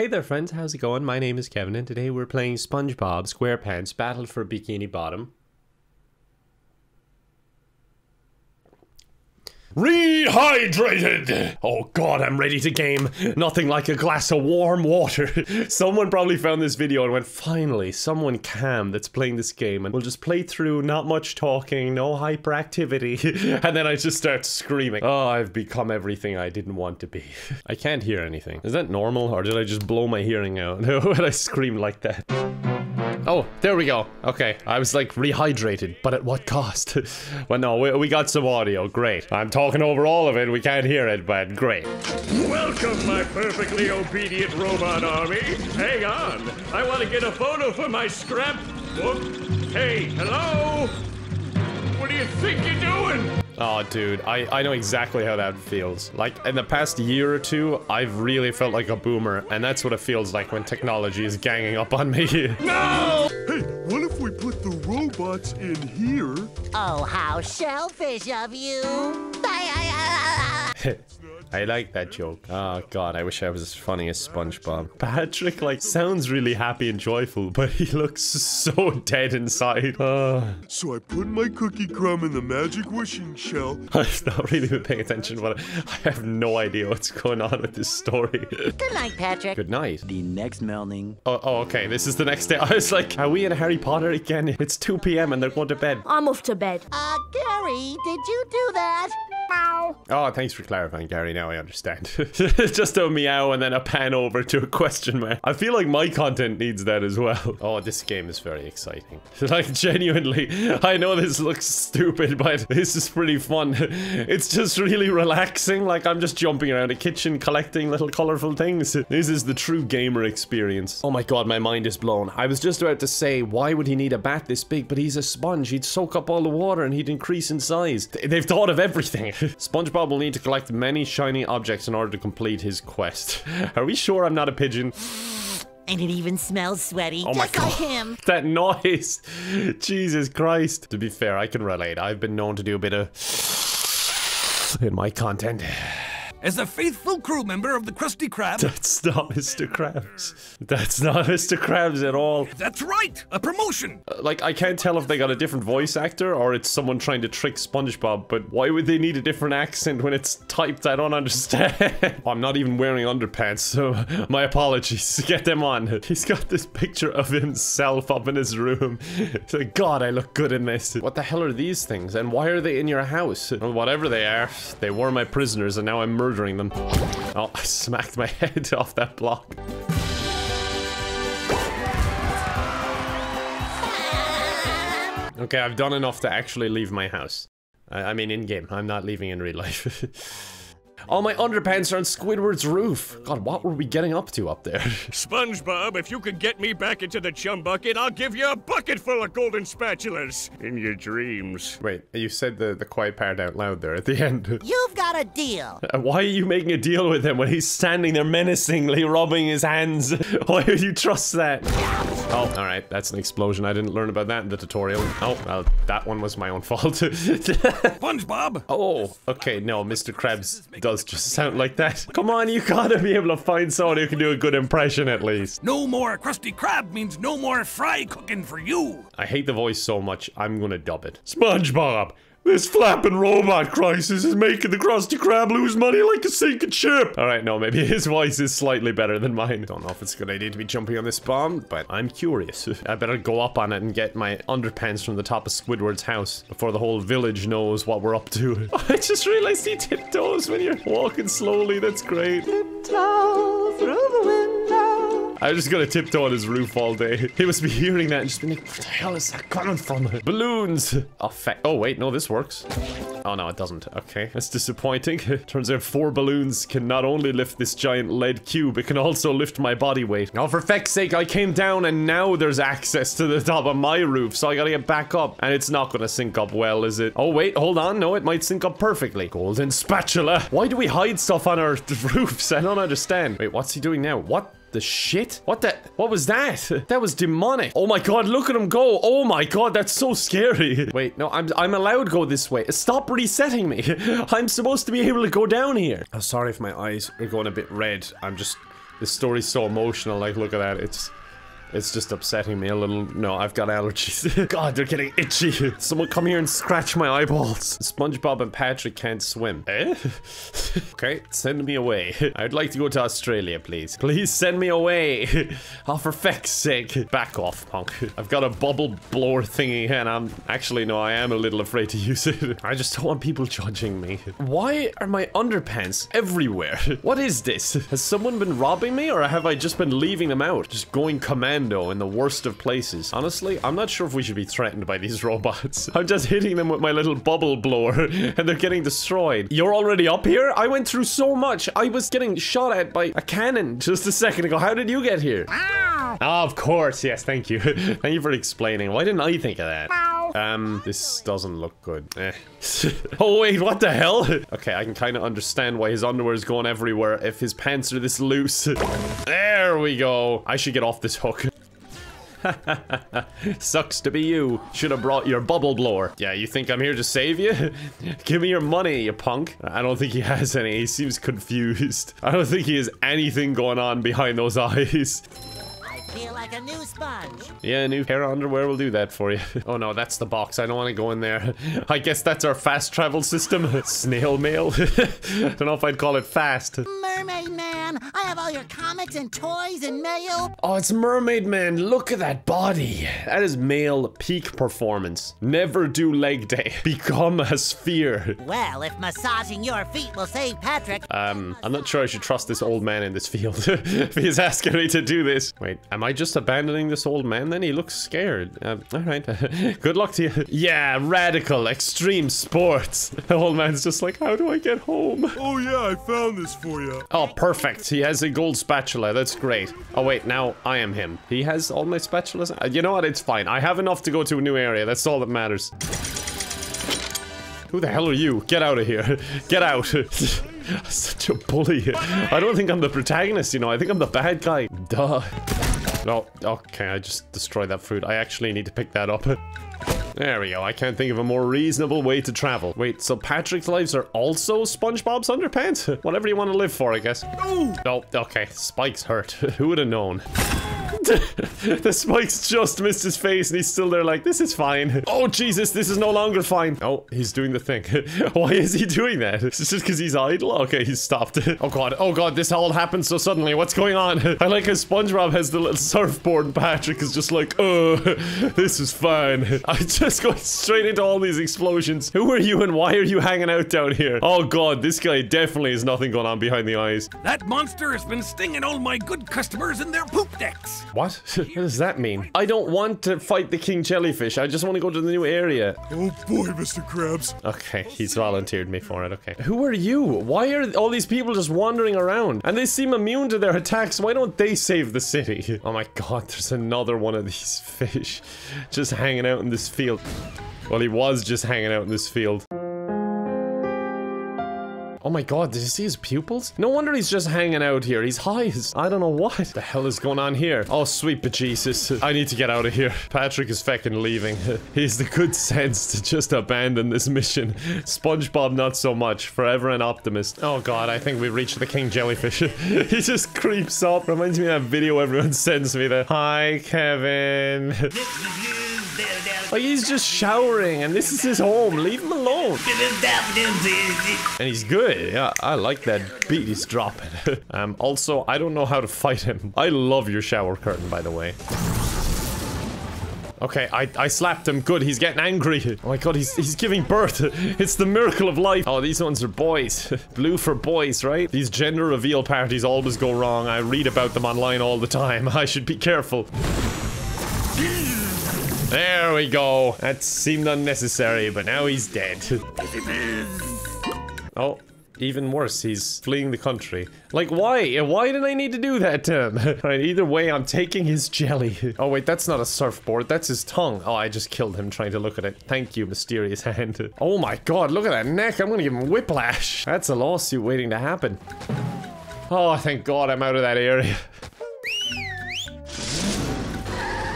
Hey there friends, how's it going? My name is Kevin and today we're playing SpongeBob SquarePants Battle for Bikini Bottom. Rehydrated! Oh god, I'm ready to game. Nothing like a glass of warm water. someone probably found this video and went, finally, someone calm that's playing this game and we'll just play through, not much talking, no hyperactivity. and then I just start screaming. Oh, I've become everything I didn't want to be. I can't hear anything. Is that normal or did I just blow my hearing out when I scream like that? Oh, there we go. Okay, I was like rehydrated, but at what cost? well, no, we, we got some audio. Great. I'm talking over all of it. We can't hear it, but great. Welcome, my perfectly obedient robot army. Hang on. I want to get a photo for my scrapbook. Hey, hello? What do you think you're doing? Oh, dude, I, I know exactly how that feels. Like, in the past year or two, I've really felt like a boomer, and that's what it feels like when technology is ganging up on me. No! Hey, what if we put the robots in here? Oh, how shellfish of you! I like that joke. Oh god, I wish I was as funny as SpongeBob. Patrick, like, sounds really happy and joyful, but he looks so dead inside. Oh. So I put my cookie crumb in the magic wishing shell. I've not really been paying attention, but I have no idea what's going on with this story. Good night, Patrick. Good night. The next morning. Oh, oh, okay, this is the next day. I was like, are we in Harry Potter again? It's 2 p.m. and they're going to bed. I'm off to bed. Uh, Gary, did you do that? Meow. Oh, thanks for clarifying, Gary. Now I understand. Just a meow and then a pan over to a question mark. I feel like my content needs that as well. Oh, this game is very exciting. like, genuinely, I know this looks stupid, but this is pretty fun. It's just really relaxing. Like, I'm just jumping around a kitchen collecting little colorful things. This is the true gamer experience. Oh my god, my mind is blown. I was just about to say, why would he need a bat this big? But he's a sponge. He'd soak up all the water and he'd increase in size. They've thought of everything. SpongeBob will need to collect many shiny objects in order to complete his quest. Are we sure I'm not a pigeon? And it even smells sweaty, Oh my just like him. That noise! Jesus Christ. To be fair, I can relate. I've been known to do a bit of in my content. As a faithful crew member of the Krusty Krab, That's not Mr. Krabs. That's not Mr. Krabs at all. that's right, a promotion. Uh, like, I can't tell if they got a different voice actor or it's someone trying to trick SpongeBob, but why would they need a different accent when it's typed? I don't understand. I'm not even wearing underpants, so my apologies. Get them on. He's got this picture of himself up in his room. It's like, God, I look good in this. What the hell are these things? And why are they in your house? Well, whatever they are, they were my prisoners and now I'm murdering them. Oh, I smacked my head off that block. Okay, I've done enough to actually leave my house. I, I mean, in game. I'm not leaving in real life. All my underpants are on Squidward's roof. God, what were we getting up to up there? SpongeBob, if you could get me back into the chum bucket, I'll give you a bucket full of golden spatulas. In your dreams. Wait, you said the, the quiet part out loud there at the end. You've got a deal. Uh, Why are you making a deal with him when he's standing there menacingly rubbing his hands? Why would you trust that? Oh, alright, that's an explosion. I didn't learn about that in the tutorial. Oh, well, that one was my own fault. SpongeBob, Oh, okay, no, Mr. Krabs does just sound like that. Come on, you gotta be able to find someone who can do a good impression at least. no more Krusty Krab means no more fry cooking for you. I hate the voice so much, I'm gonna dub it. SpongeBob! This flapping robot crisis is making the Krusty Krab lose money like a sinking ship! Alright, no, maybe his voice is slightly better than mine. Don't know if it's a good idea to be jumping on this bomb, but I'm curious. I better go up on it and get my underpants from the top of Squidward's house before the whole village knows what we're up to. I just realized he tiptoes when you're walking slowly, that's great. I'm just gonna tiptoe on his roof all day. He must be hearing that and just being like, where the hell is that coming from? Balloons! Oh, fa- oh wait, no, this works. Oh no, it doesn't. Okay, that's disappointing. Turns out four balloons can not only lift this giant lead cube, it can also lift my body weight. Oh, for feck's sake, I came down and now there's access to the top of my roof, so I gotta get back up. And it's not gonna sync up well, is it? Oh wait, hold on. No, it might sync up perfectly. Golden spatula. Why do we hide stuff on our roofs? I don't understand. Wait, what's he doing now? What? The shit? What the? What was that? That was demonic. Oh my god, look at him go. Oh my god, that's so scary. Wait, no, I'm, I'm allowed to go this way. Stop resetting me. I'm supposed to be able to go down here. Oh, sorry if my eyes are going a bit red. I'm just This story's so emotional. Like, look at that. It's it's just upsetting me a little. No, I've got allergies. God, they're getting itchy. Someone come here and scratch my eyeballs. SpongeBob and Patrick can't swim. Eh? okay, send me away. I'd like to go to Australia, please. Please send me away. oh, for feck's sake. Back off, punk. I've got a bubble blower thingy and I'm... Actually, no, I am a little afraid to use it. I just don't want people judging me. Why are my underpants everywhere? What is this? Has someone been robbing me or have I just been leaving them out? Just going commando in the worst of places. Honestly, I'm not sure if we should be threatened by these robots. I'm just hitting them with my little bubble blower and they're getting destroyed. You're already up here? I went through so much. I was getting shot at by a cannon just a second ago. How did you get here? Ow! Oh, of course. Yes, thank you. thank you for explaining. Why didn't I think of that? Um, this doesn't look good. Eh. oh, wait, what the hell? Okay, I can kind of understand why his underwear is going everywhere if his pants are this loose. there we go. I should get off this hook. Sucks to be you. Should have brought your bubble blower. Yeah, you think I'm here to save you? Give me your money, you punk. I don't think he has any. He seems confused. I don't think he has anything going on behind those eyes. I feel like a new sponge. Yeah, new pair of underwear will do that for you. Oh no, that's the box. I don't want to go in there. I guess that's our fast travel system. Snail mail. I don't know if I'd call it fast. Mermaid have all your comics and toys and mail. Oh, it's Mermaid Man. Look at that body. That is male peak performance. Never do leg day. Become a sphere. Well, if massaging your feet will save Patrick, Um, I'm not sure I should trust this old man in this field. if he's asking me to do this. Wait, am I just abandoning this old man then? He looks scared. Um, alright. Good luck to you. Yeah, radical, extreme sports. The old man's just like, how do I get home? Oh yeah, I found this for you. Oh, perfect. He has a gold spatula. That's great. Oh, wait. Now I am him. He has all my spatulas. Uh, you know what? It's fine. I have enough to go to a new area. That's all that matters. Who the hell are you? Get out of here. Get out. Such a bully. I don't think I'm the protagonist, you know. I think I'm the bad guy. Duh. Oh, okay. I just destroyed that fruit. I actually need to pick that up. There we go. I can't think of a more reasonable way to travel. Wait, so Patrick's lives are also SpongeBob's underpants? Whatever you want to live for, I guess. Oh, okay. Spikes hurt. Who would have known? the spikes just missed his face and he's still there like, this is fine. Oh, Jesus, this is no longer fine. Oh, he's doing the thing. Why is he doing that? Is just because he's idle? Okay, he's stopped. oh, God. Oh, God, this all happened so suddenly. What's going on? I like how SpongeBob has the little surfboard and Patrick is just like, oh, this is fine. I'm just going straight into all these explosions. Who are you and why are you hanging out down here? Oh, God, this guy definitely has nothing going on behind the eyes. That monster has been stinging all my good customers in their poop decks. What? what does that mean? I don't want to fight the king jellyfish. I just want to go to the new area. Oh boy, Mr. Krabs. Okay, he's volunteered me for it. Okay. Who are you? Why are all these people just wandering around? And they seem immune to their attacks. Why don't they save the city? Oh my god, there's another one of these fish just hanging out in this field. Well, he was just hanging out in this field. Oh my god, did you see his pupils? No wonder he's just hanging out here. He's high as... I don't know what the hell is going on here. Oh, sweet bejesus. I need to get out of here. Patrick is feckin' leaving. He's the good sense to just abandon this mission. SpongeBob, not so much. Forever an optimist. Oh god, I think we've reached the king jellyfish. he just creeps up. Reminds me of that video everyone sends me that. Hi, Kevin. Like, he's just showering, and this is his home. Leave him alone. And he's good. Yeah, I like that beat he's dropping. um, also, I don't know how to fight him. I love your shower curtain, by the way. Okay, I, I slapped him. Good, he's getting angry. Oh my god, he's, he's giving birth. It's the miracle of life. Oh, these ones are boys. Blue for boys, right? These gender reveal parties always go wrong. I read about them online all the time. I should be careful. There we go. That seemed unnecessary, but now he's dead. oh, even worse, he's fleeing the country. Like, why? Why did I need to do that to him? Alright, either way, I'm taking his jelly. Oh, wait, that's not a surfboard. That's his tongue. Oh, I just killed him trying to look at it. Thank you, mysterious hand. Oh my god, look at that neck. I'm gonna give him whiplash. That's a lawsuit waiting to happen. Oh, thank god I'm out of that area.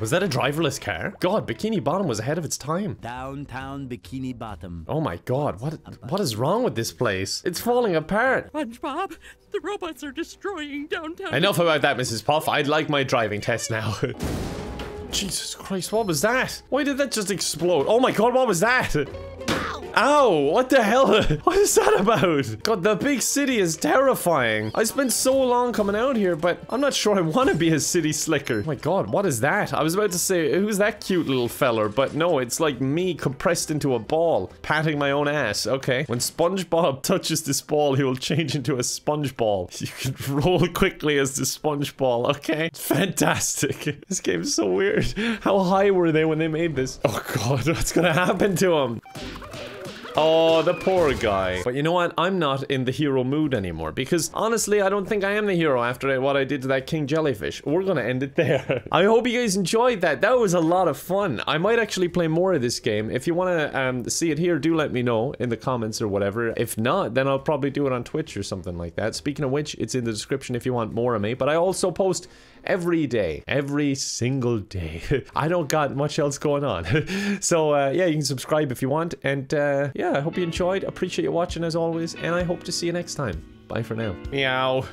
Was that a driverless car? God, Bikini Bottom was ahead of its time. Downtown Bikini Bottom. Oh my god, what what is wrong with this place? It's falling apart. SpongeBob, the robots are destroying downtown. Enough about that, Mrs. Puff. I'd like my driving test now. Jesus Christ, what was that? Why did that just explode? Oh my god, what was that? Ow, what the hell? What is that about? God, the big city is terrifying. I spent so long coming out here, but I'm not sure I want to be a city slicker. Oh my god, what is that? I was about to say, who's that cute little feller? But no, it's like me compressed into a ball, patting my own ass. Okay. When SpongeBob touches this ball, he will change into a sponge ball. You can roll quickly as the sponge ball. Okay. Fantastic. This game's so weird. How high were they when they made this? Oh god, what's gonna happen to him? Oh, the poor guy. But you know what? I'm not in the hero mood anymore because honestly, I don't think I am the hero after what I did to that king jellyfish. We're gonna end it there. I hope you guys enjoyed that. That was a lot of fun. I might actually play more of this game. If you want to um, see it here, do let me know in the comments or whatever. If not, then I'll probably do it on Twitch or something like that. Speaking of which, it's in the description if you want more of me. But I also post every day, every single day. I don't got much else going on. so uh, yeah, you can subscribe if you want. And uh, yeah, I hope you enjoyed. Appreciate you watching as always. And I hope to see you next time. Bye for now. Meow.